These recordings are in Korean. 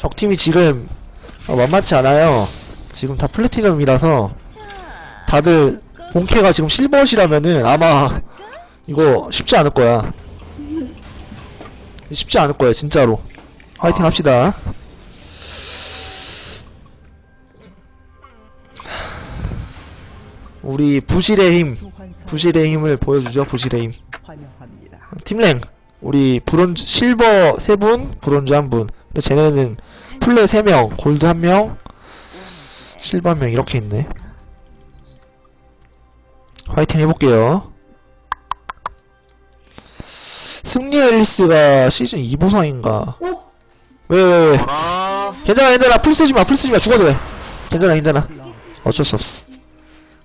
적팀이 지금 어, 만만치 않아요. 지금 다 플래티넘이라서 다들 본캐가 지금 실버시라면은 아마 이거 쉽지 않을 거야. 쉽지 않을 거야 진짜로. 화이팅 합시다. 우리 부실의 힘, 부실의 힘을 보여주죠. 부실의 힘. 팀랭 우리 브론즈 실버 세 분, 브론즈 한 분. 근데 쟤네는 플레 세 명, 골드 한 명, 실버 한명 이렇게 있네. 화이팅 해볼게요. 승리 앨리스가 시즌 2 보상인가? 왜, 왜, 왜? 아, 괜찮아, 괜찮아. 플 쓰지 마, 플 쓰지 마. 죽어도 돼. 괜찮아, 괜찮아. 어쩔 수 없어.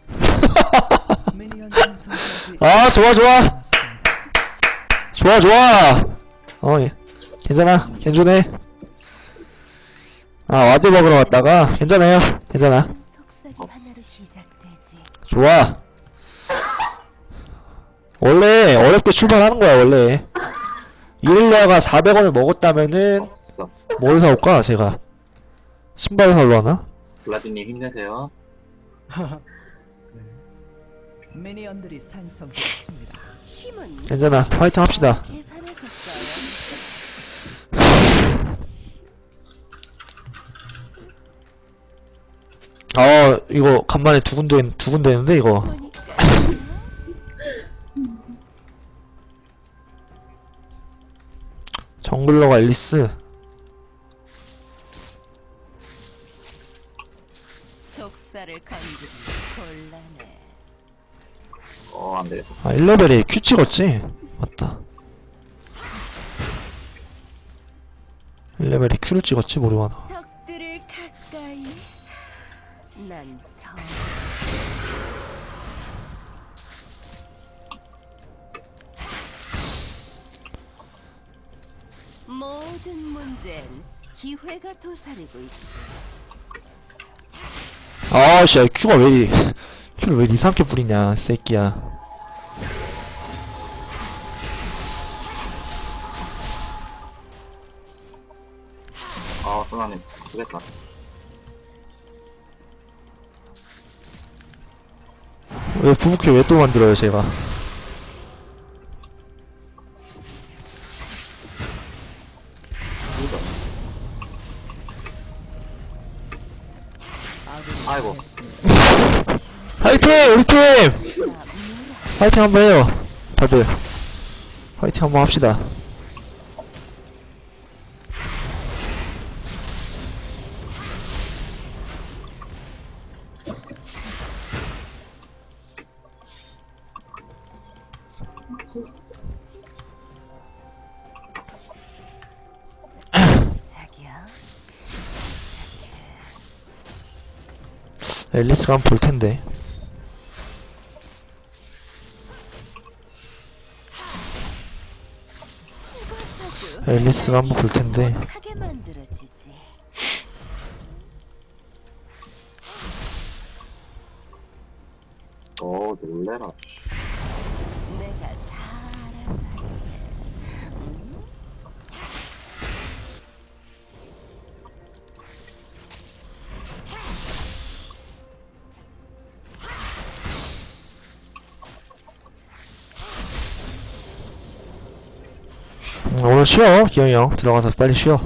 아, 좋아, 좋아. 좋아 좋아 어 예. 괜찮아 괜찮네 아 ward 먹으러 왔다가 괜찮아요 괜찮아. 좋아 원래 어렵게 출발하는 거야 원래 이렐리아가 400원을 먹었다면은. 뭘 사올까 제가 신발을 사러 하나? 블라디님 힘내세요. 미니언들이 생성되었습니다. 힘은 괜찮아 화이팅 합시다 아 이거 간만에 두 군데 두 군데 했는데 이거 정글러가 앨리스 독사를 건드리 곤란해. 어, 안 되겠다. 아 1레벨에 Q 찍었지? 맞다 1레벨에 Q를 찍었지 모르겠나 아씨 야, Q가 왜 이리 Q를 왜 이리 이상하게 뿌리냐 새끼야 아, 소나님, 죽겠다. 왜 부부캐 왜 또 만들어요 제가 우리 팀! 화이팅 한번 해요 다들. 화이팅 한번 합시다. 앨리스가 한번 볼 텐데 앨리스가 한번 볼 텐데 음, 오늘 쉬어. 기영이 형 들어가서 빨리 쉬어.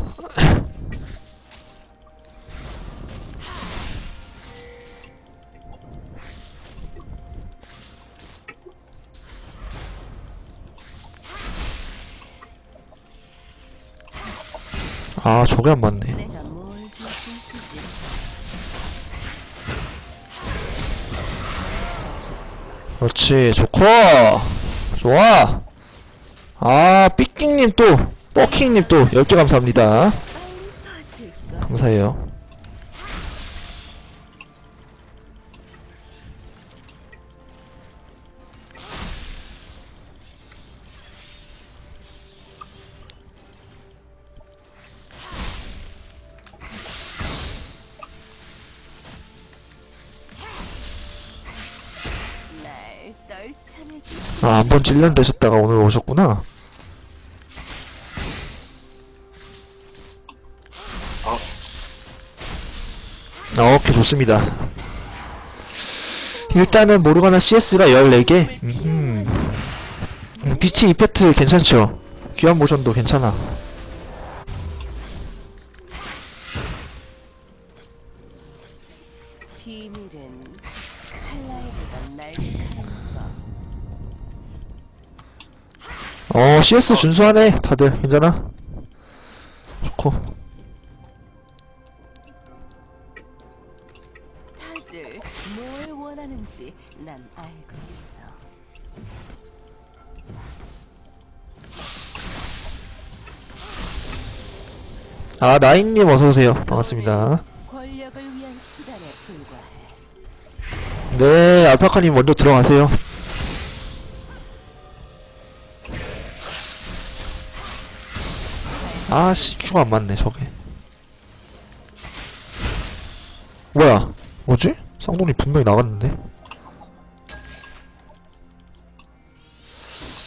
아 저게 안 맞네. 그렇지 좋고. 좋아 아 삐끼님 또 뻐킹님 또 10개 감사합니다. 감사해요 아, 한 번 1년 되셨다가 오늘 오셨구나. 아, 오케이, 좋습니다. 일단은 모르가나 CS가 14개? 음. 빛이 이펙트 괜찮죠? 귀한 모션도 괜찮아. CS 준수하네, 다들. 괜찮아? 좋고. 다들 뭘 원하는지 난 알고 있어. 아, 나인님 어서오세요. 반갑습니다. 권력을 위한 수단에 불과해. 네, 알파카님 먼저 들어가세요. 아씨, Q가 안 맞네, 저게. 뭐야? 뭐지? 쌍둥이 분명히 나갔는데?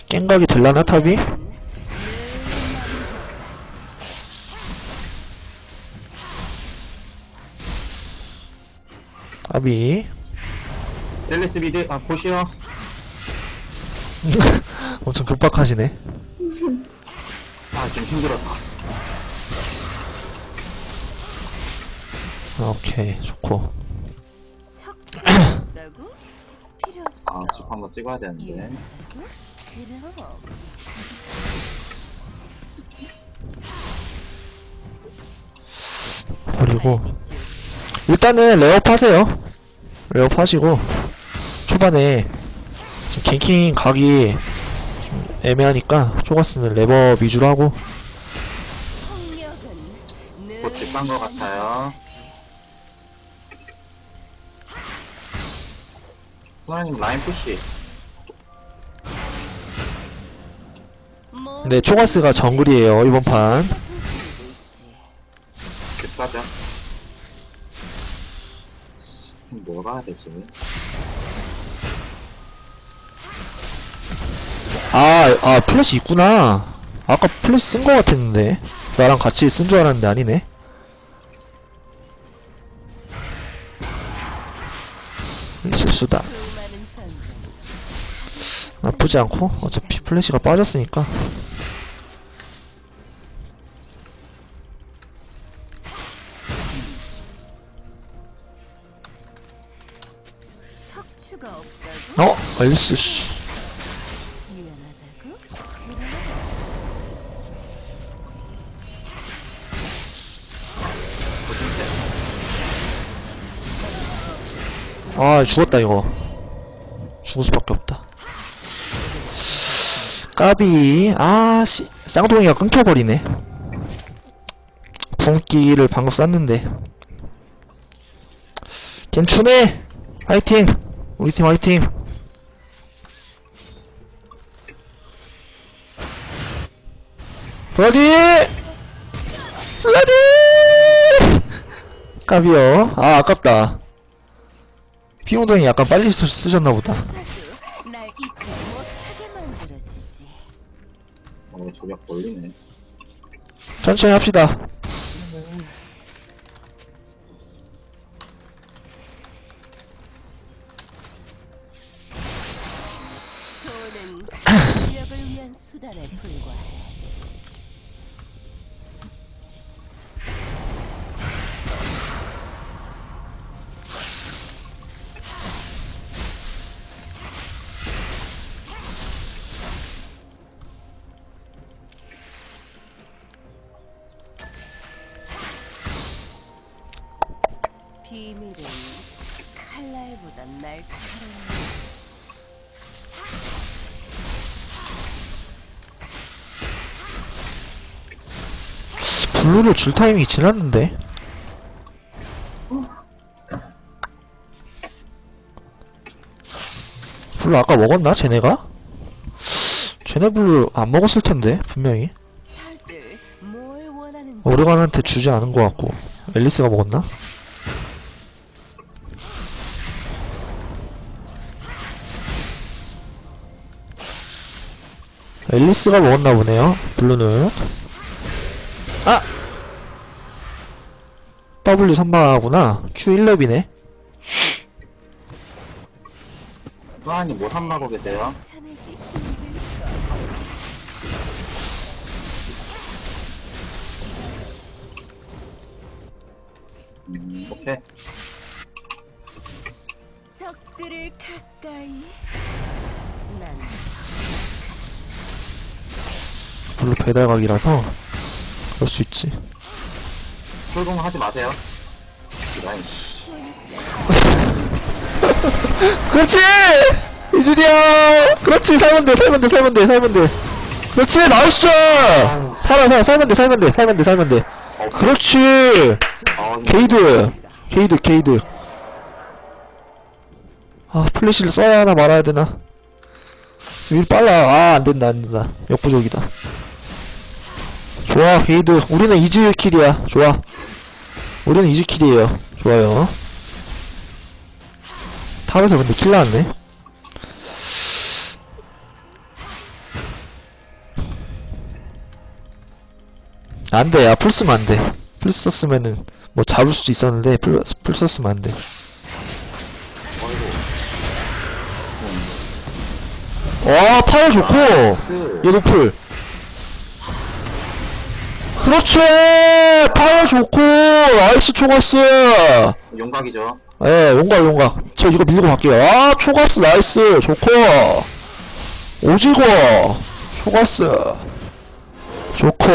gank각이 될라나, top이? top이. 엘리스 mid, 아, 보시오. 엄청 급박하시네. 아, 좀 힘들어서. 오케이, 좋고. 아, 집 한번 찍어야 되는데. 이해한다고? 그럼 버리고. 일단은 레업 하세요. 레업 하시고. 초반에 지금 갱킹 각이 좀 애매하니까 초가스는 레버 위주로 하고. 폭력은 늘곧집간것 같아요. 소나님 라인 푸시. 뭐 근데 초가스가 정글이에요, 이번 판. 가자. 뭘 가야 되지? 아, 아, 플래시 있구나. 아까 플래시 쓴 거 같았는데. 나랑 같이 쓴 줄 알았는데 아니네. 실수다. 나쁘지 않고 어차피 플래시가 빠졌으니까? 어? 알스 씨? 아 죽었다 이거 죽을 수밖에 없다 까비. 아 씨. 쌍둥이가 끊겨버리네. 붕기를 방금 쐈는데. 괜춘해 화이팅. 우리 팀 화이팅. 블라디! 블라디! 까비요. 아 아깝다. 피용동이 약간 빨리 쓰, 쓰셨나보다 어, 저격 걸리네. 천천히 합시다 돈은 권력을 위한 수단에 불 비밀은 칼날보다 날카로운 blue를 줄 타이밍이 지났는데 blue 아까 먹었나 쟤네가? 쟤네 blue 안 먹었을 텐데 분명히 모르가나한테 주지 않은 것 같고 앨리스가 먹었나? 앨리스가 먹었나 보네요 블루는 아! W 선방하구나. Q 1렙이네. 수아님 뭐 삼마고 계세요? 음, 오케이. 배달각이라서 그럴 수 있지. 출동 하지 마세요. 라인. 그렇지! 이준이야! 그렇지! 살면 돼, 살면 돼, 살면 돼, 살면 돼. 그렇지! nice! 살아, 살아, 살면 돼, 살면 돼, 살면 돼, 살면 돼. 그렇지! 어, 게이드! 게이드, 게이드. 아, 플래시를 써야 하나 말아야 되나? 일 빨라. 아, 안 된다, 안 된다. 역부족이다. 좋아, 게이드. 우리는 이즈킬이야. 좋아. 우리는 이즈킬이에요. 좋아요. 탑에서 근데 킬 나왔네. 안 돼, 야, 플 쓰면 안 돼. 플 썼으면은, 뭐, 잡을 수도 있었는데, 플, 플 썼으면 안 돼. 와, 파열 좋고! 스. 얘도 플. 그렇지! 파열 좋고! nice 초가스! 용각이죠. 예, 용각, 용각. 저 이거 밀고 갈게요. 아, 초가스 nice! 좋고! 오지고! 초가스! 좋고!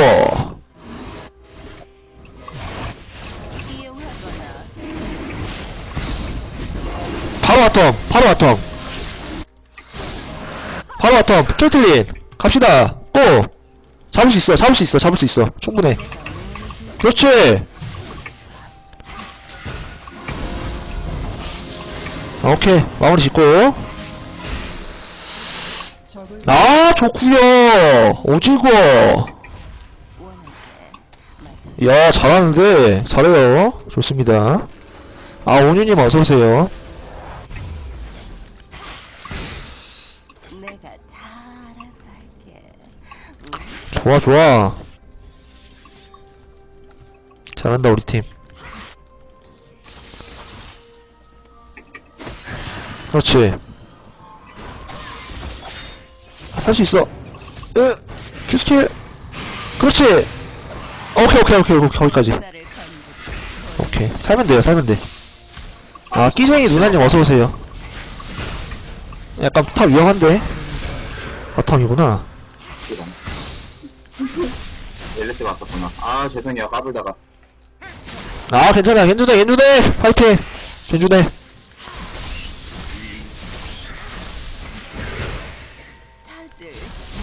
바로 bottom! 바로 bottom! 바로 bottom! 케이틀린! 갑시다! Go! 잡을 수 있어, 잡을 수 있어, 잡을 수 있어. 충분해. 그렇지! 아, 오케이. 마무리 짓고. 아, 좋구요. 오지고. 야, 잘하는데. 잘해요. 좋습니다. 아, 온유님 어서오세요. 내가 다 알아서 할게. 좋아, 좋아. 잘한다, 우리 팀. 그렇지. 살수 있어. 으, Q skill. 그렇지. 오케이, 오케이, 오케이, 거기까지. 오케이. 살면 돼요, 살면 돼. 아, 끼쟁이 누나님 어서오세요. 약간 top 위험한데? bottom이구나. 엘리스 왔었구나. 아, 죄송해요. 까불다가. 아 괜찮아.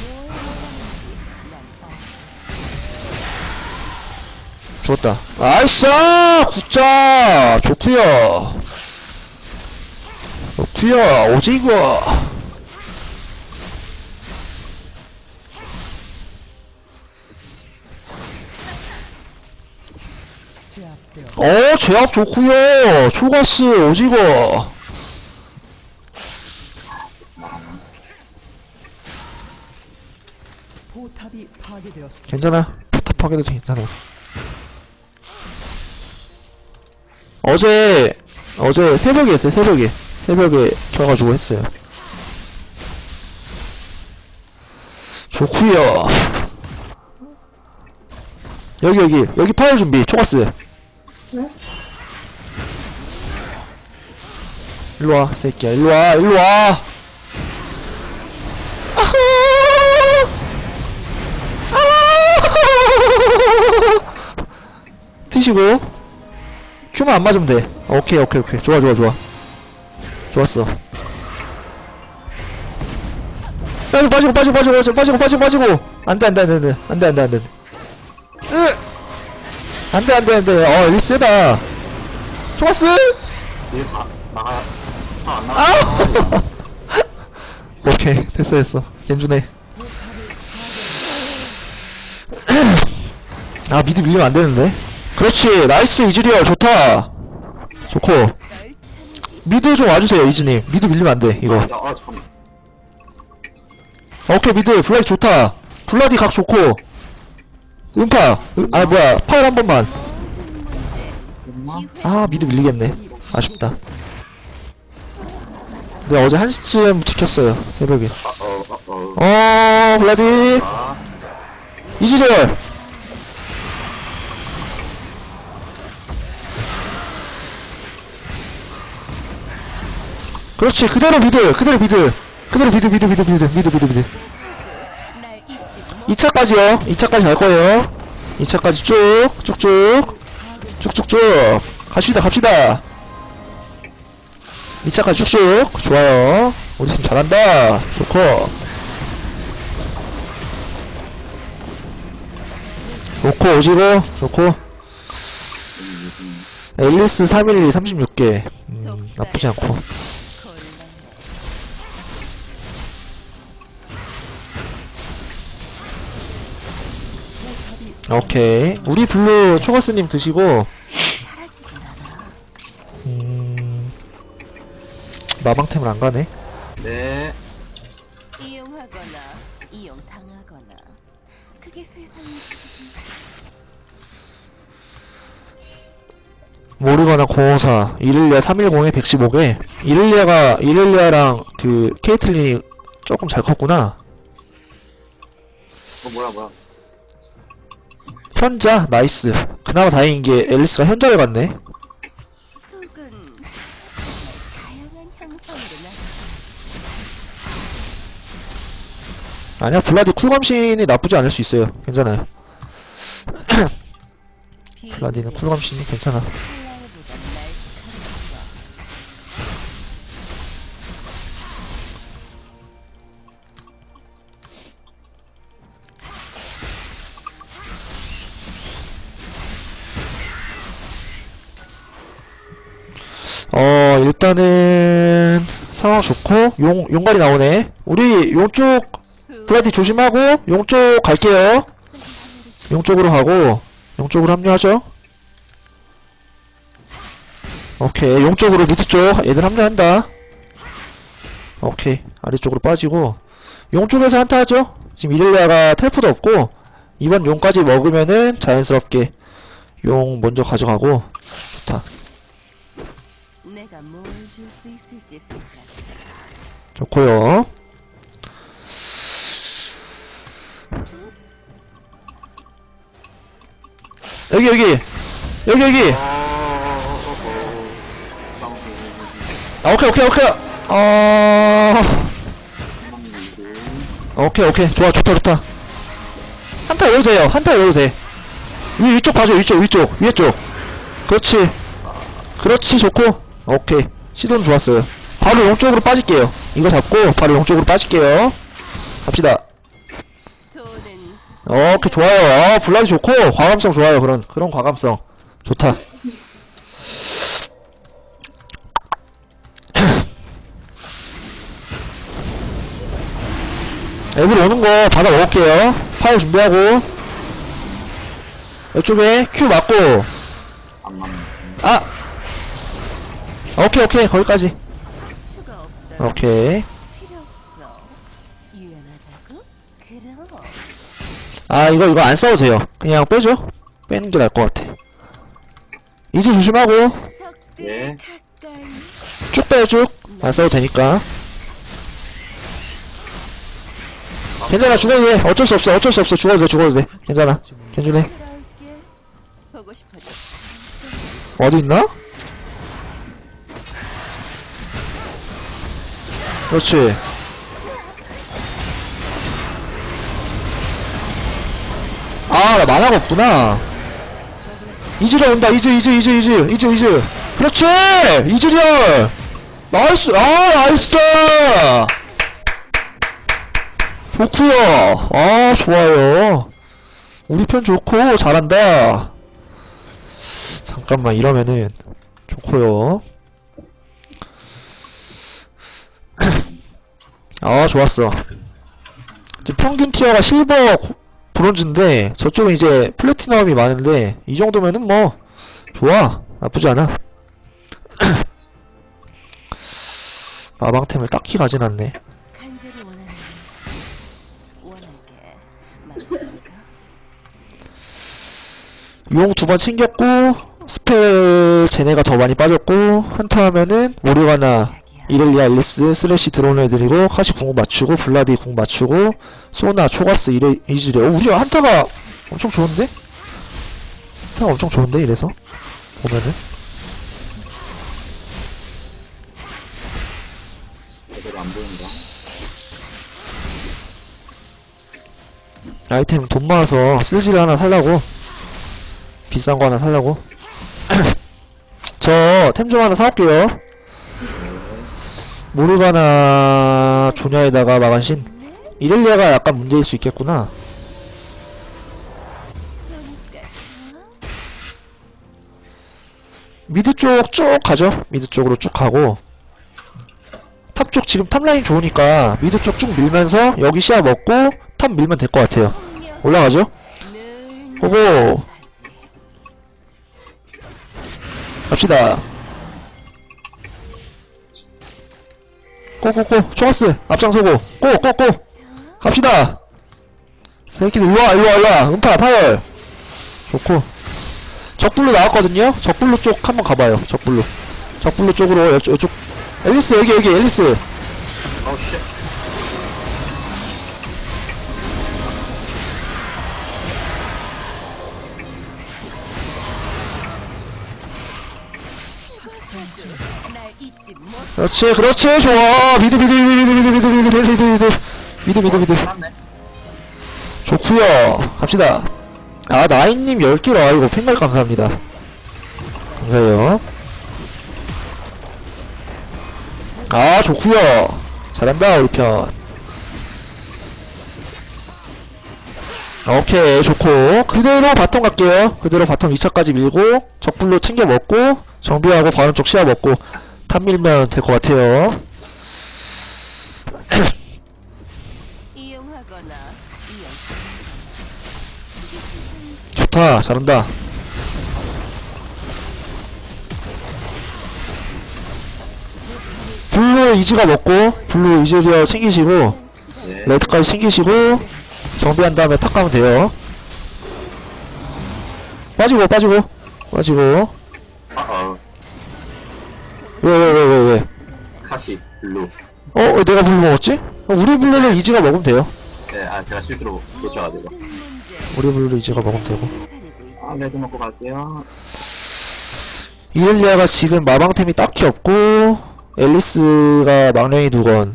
뭘 원하는지 난 어. 죽었다. Nice! 굿자 좋구요. 좋구요. 오지구 어어 제압 좋구요. 초가스 파괴되었습니다. 괜찮아. 포탑 파괴도 괜찮아. 어제 어제 새벽에 했어요 새벽에. 새벽에 켜가지고 했어요. 좋구요. 여기 여기. 여기 파일 준비 초가스 일로와 새끼야. 일로와 일로와. 트시고. 큐만 안 맞으면 돼. 오케이 오케이 오케이. 좋아 좋아 좋아. 좋았어. 빠지고 빠지고 빠지고 빠지고 빠지고 빠지고. 안돼 안돼 안돼 안돼 안돼 안돼 안돼. 으 안 돼 안 돼 안 돼. 어 일리 세다. 좋았어 나가, 나가. 아 오케이 됐어 됐어. 괜찮네 아 mid 밀리면 안 되는데. 그렇지 nice 이즈리얼 좋다. 좋고. Mid 좀 와주세요 이즈님. Mid 밀리면 안 돼 이거. 아, 아, 잠깐만. 오케이 mid. 블라디 좋다. 블라디 각 좋고 음파. 음, 아 뭐야. 파열 한 번만. 아 mid 밀리겠네. 아쉽다. 내가 어제 1시쯤 지켰어요 새벽에. 어 블라디. 아 이즈리얼 그렇지 그대로 mid 그대로 mid. 그대로 mid mid mid mid mid mid mid 2차까지요. 2차까지 갈 거예요. 2차까지 쭉 쭉쭉. 쭉쭉쭉. 갑시다 갑시다. 2차까지 쭉쭉. 좋아요. 우리 팀 잘한다. 좋고. 좋고 오지고. 좋고. 엘리스 312 36개. 음, 나쁘지 않고 오케이. 우리 blue 초가스님 드시고. 음 마방템을 안 가네. 네. 이용하거나 이용당하거나. 그게 세상이지. 모르가나 054 이렐리아 310에 115개. 이렐리아가 이렐리아랑 그 케이틀린이 조금 잘 컸구나. 어 뭐야 뭐야 현자 nice. 그나마 다행인 게 엘리스가 현자를 나 아니야 블라디 cool감신이 나쁘지 않을 수 있어요. 괜찮아요. 블라디는 쿨감신이 괜찮아 어 일단은 상황 좋고 용 용갈이 나오네. 우리 용쪽 블라디 조심하고 용쪽 갈게요. 용쪽으로 가고 용쪽으로 합류하죠. 오케이 용쪽으로 미드 쪽 얘들 합류한다. 오케이 아래쪽으로 빠지고. 용쪽에서 한타 하죠. 지금 이렐리아가 텔포도 없고 이번 용까지 먹으면은 자연스럽게 용 먼저 가져가고 좋다 좋고요. 여기 여기. 여기 여기. 아 오케이 오케이 오케이. 어. 오케이 오케이. 좋아 좋다 좋다. 한타 열어도 돼요. 한타 열어도 돼. 위, 위쪽 봐줘 위쪽 위쪽. 위에 쪽. 그렇지. 그렇지 좋고. 오케이. 시도는 좋았어요. 바로 용쪽으로 빠질게요 이거 잡고 바로 용쪽으로 빠질게요. 갑시다. 돈은 오케이 좋아요. 아 블라디 좋고 과감성 좋아요 그런 그런 과감성. 좋다. 애들 오는 거 받아 먹을게요. 파워 준비하고. 이쪽에 Q 맞고. 아! 오케이 오케이. 거기까지. 오케이. 유연하다고? 그럼. 아 이거 이거 안 싸워도 돼요. 그냥 빼죠 빼는 게 나을 것 같아. 이제 조심하고. 예. 쭉 빼요 쭉 안 싸워도 되니까. 괜찮아 죽어도 돼. 어쩔 수 없어 어쩔 수 없어. 죽어도 돼 죽어도 돼. 괜찮아. 괜찮네. 어디 있나? 그렇지. 아 나 마나가 없구나. 이즈리 온다. 이즈 이즈 이즈 이즈 이즈 이즈. 그렇지! 이즈리얼! nice! 아 nice! 좋구요. 아 좋아요. 우리 편 좋고 잘한다. 잠깐만 이러면은 좋고요 아 좋았어. 이제 평균 tier가 실버 고- 브론즈인데 저쪽은 이제 플래티넘이 많은데 이 정도면은 뭐 좋아. 나쁘지 않아. 마방템을 딱히 가진 않네? 용 두 번 챙겼고 spell 쟤네가 더 많이 빠졌고 한타 하면은 모르가나 이렐리아 앨리스 쓰레쉬 드론 애들이고 카시 궁 맞추고 블라디 궁 맞추고 소나 초가스 이레 이즈레. 어, 우리 한타가 엄청 좋은데? 한타가 엄청 좋은데 이래서? 보면은? 제대로 안 보인다. 아이템 돈 모아서 쓸지를 하나 살라고. 비싼 거 하나 살라고. 저 템 좀 하나 사올게요 모르가나 조냐에다가 마간신 이렐리아가 약간 문제일 수 있겠구나. mid 쪽 쭉 가죠? mid 쪽으로 쭉 가고. top 쪽 지금 top 라인 좋으니까 mid 쪽 쭉 밀면서 여기 시야 먹고 top 밀면 될 것 같아요. 올라가죠? 늘 go go 갑시다 go go go 초가스 앞장서고. go go go 갑시다. 새끼들 일로와 일로와 일로와. 음파 파열. 좋고. 적불로 나왔거든요? 적불로 쪽 한번 가봐요 적불로. 적불로 쪽으로 이쪽, 앨리스 여기 여기 앨리스. 어우, shit. 그렇지 그렇지. 좋아. mid mid mid mid mid mid mid mid mid mid. mid mid. 좋구요. 갑시다. 아 나인님 10개로 아이고 팬갈 감사합니다. 감사해요. 아 좋구요. 잘한다 우리 편. 오케이 좋고. 그대로 bottom 갈게요. 그대로 bottom 2차까지 밀고 적 blue 챙겨 먹고 정비하고 바론 쪽 시야 먹고 top 밀면 될 것 같아요. 좋다 잘한다. blue 이즈가 먹고 blue 이즈리얼 챙기시고 네. red까지 챙기시고 정비한 다음에 탁 가면 돼요. 빠지고 빠지고 빠지고 왜 왜 왜 왜 왜, 카시, blue. 어? 왜 내가 blue 먹었지? 어, 우리 blue를 이즈가 먹으면 돼요 네, 아, 제가 실수로 놓쳐가지고. 우리 blue를 이즈가 먹으면 되고 아, red 먹고 갈게요. 이렐리아가 지금 마방템이 딱히 없고 앨리스가 망령의 두건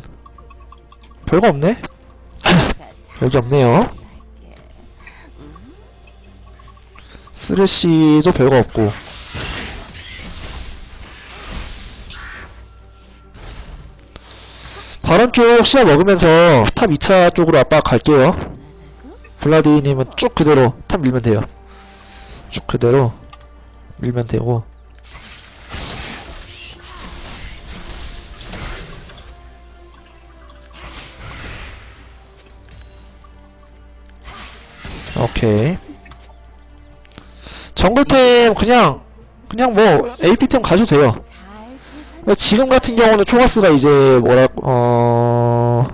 별거 없네? 별게 없네요 쓰레쉬도 별거 없고 바론 쪽 시야 먹으면서 top 2차 쪽으로 압박 갈게요. 블라디님은 쭉 그대로 top 밀면 돼요. 쭉 그대로 밀면 되고. 오케이. 정글템 그냥 그냥 뭐 AP템 가셔도 돼요 지금 같은 경우는 초가스가 이제 뭐라 어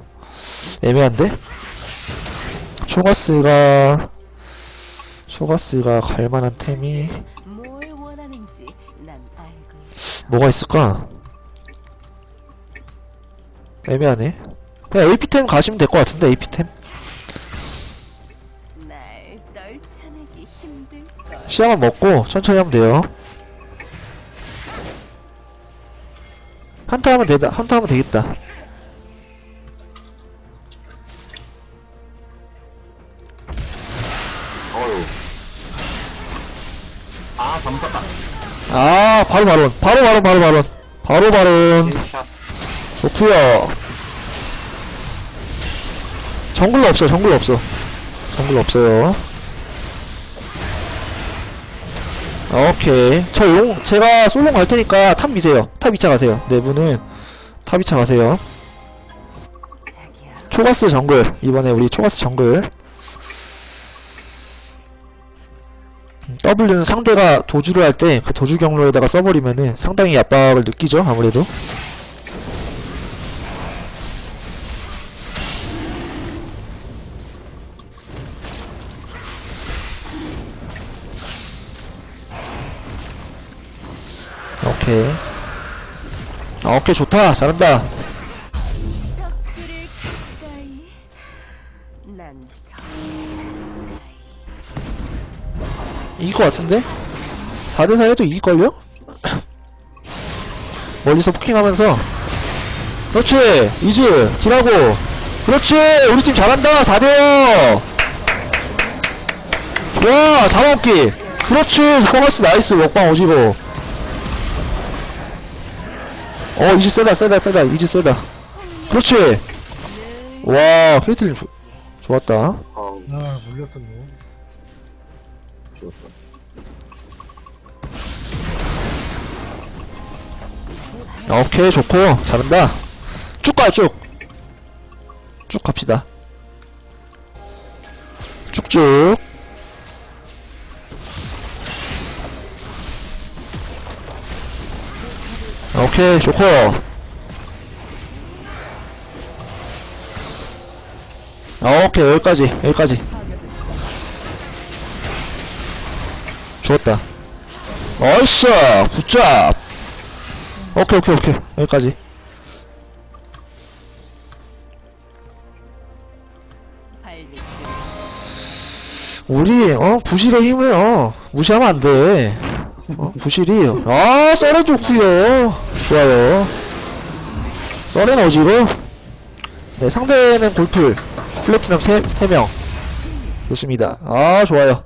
애매한데? 초가스가 초가스가 갈만한 템이 뭐가 있을까? 애매하네. 그냥 AP템 가시면 될 것 같은데 AP템? 시야만 먹고 천천히 하면 돼요 한타 하면 되다 한타 하면 되겠다. 어휴. 아. 아 바로 바로 바론 바로 바론 바로 바론 샷. 좋구요. jungler 없어 jungler 없어. jungler 없어요 오케이. 저 용 제가 솔로 갈 테니까 top 미세요. top 2차 가세요. 네 분은 top 2차 가세요. 초가스 정글. 이번에 우리 초가스 정글. 음, W는 상대가 도주를 할 때 그 도주 경로에다가 써버리면은 상당히 압박을 느끼죠 아무래도 오케이. 아, 오케이, 좋다. 잘한다. 이길 것 같은데? 4대4 해도 이길걸요? 멀리서 poking하면서. 그렇지. 이즈 deal하고. 그렇지. 우리 팀 잘한다. 4대0 좋아. 잡아먹기. 그렇지. 포커스 nice. 먹방 오지고 어 이즈 세다 세다 세다. 이즈 세다. 그렇지. 와 좋- 좋았다. 어우, 아 물렸었네. 죽었어. 오케이 좋고. 잘한다. 쭉 가요 쭉쭉 갑시다. 쭉쭉 오케이 좋고. 오케이 여기까지 여기까지. 죽었다. nice! good job! 오케이 오케이 오케이. 여기까지. 우리 어? 브실의 힘을 어? 무시하면 안돼. 어? 브실이 아 서렌 좋구요 좋아요. 서렌 오지고. 네 상대는 골플. 플래티넘 3, 세명. 좋습니다. 아 좋아요.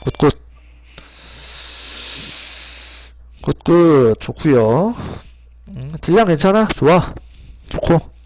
good good. good good. 좋구요. 음, deal량 괜찮아? 좋아. 좋고